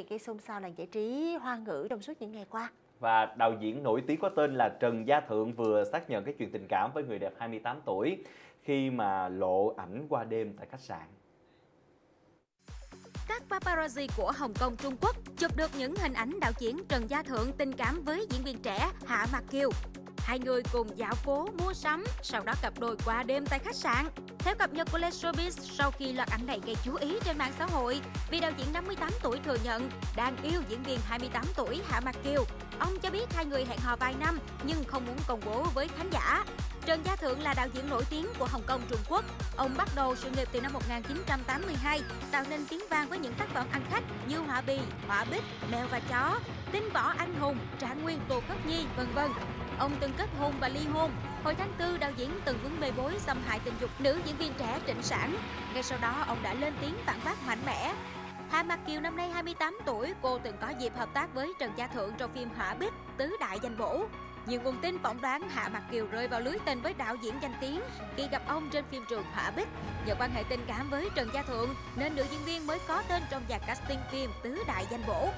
việc gây xôn xao làng giải trí hoa ngữ trong suốt những ngày qua. Và đạo diễn nổi tiếng có tên là Trần Gia Thượng vừa xác nhận cái chuyện tình cảm với người đẹp 28 tuổi khi mà lộ ảnh qua đêm tại khách sạn. Các paparazzi của Hồng Kông Trung Quốc chụp được những hình ảnh đạo diễn Trần Gia Thượng tình cảm với diễn viên trẻ Hạ Mạc Kiều. Hai người cùng dạo phố mua sắm, sau đó cặp đôi qua đêm tại khách sạn. Theo cập nhật của Les Showbiz, sau khi loạt ảnh này gây chú ý trên mạng xã hội, vì đạo diễn 58 tuổi thừa nhận đang yêu diễn viên 28 tuổi Hạ Mạc Kiều. Ông cho biết hai người hẹn hò vài năm nhưng không muốn công bố với khán giả. Trần Gia Thượng là đạo diễn nổi tiếng của Hồng Kông, Trung Quốc. Ông bắt đầu sự nghiệp từ năm 1982, tạo nên tiếng vang với những tác phẩm ăn khách như Họa Bì, Họa Bích, Mèo và Chó, Tinh Võ Anh Hùng, Trạng Nguyên Tô Khất Nhi, vân vân. Ông từng kết hôn và ly hôn. Hồi tháng 4, đạo diễn từng vướng bê bối xâm hại tình dục nữ diễn viên trẻ Trịnh Sản. Ngay sau đó, ông đã lên tiếng phản bác mạnh mẽ. Hà Mạc Kiều năm nay 28 tuổi, cô từng có dịp hợp tác với Trần Gia Thượng trong phim Hỏa Bích, Tứ Đại Danh Bổ. Nhiều nguồn tin phỏng đoán Hạ Mạc Kiều rơi vào lưới tình với đạo diễn danh tiếng khi gặp ông trên phim trường Hỏa Bích. Nhờ quan hệ tình cảm với Trần Gia Thượng nên nữ diễn viên mới có tên trong dàn casting phim Tứ Đại Danh Bổ.